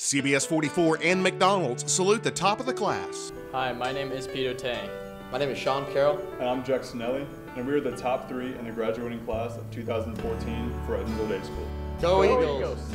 CBS 44 and McDonald's salute the top of the class. Hi, my name is Peter Tang. My name is Sean Carroll. And I'm Jack Sinelli, and we are the top three in the graduating class of 2014 for Evansville Day School. Go, Go Eagles. Eagles.